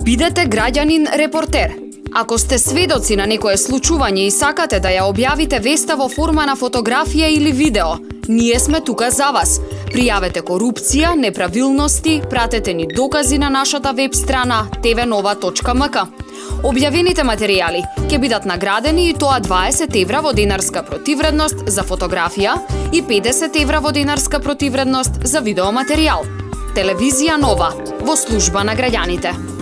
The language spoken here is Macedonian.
Бидете граѓанин репортер. Ако сте сведоци на некое случување и сакате да ја објавите веста во форма на фотографија или видео, ние сме тука за вас. Пријавете корупција, неправилности, пратете ни докази на нашата веб страна tvnova.mk. Објавените материјали ќе бидат наградени и тоа 20 евра во денарска противредност за фотографија и 50 евра во денарска противредност за видеоматеријал. Телевизија Нова во служба на граѓаните.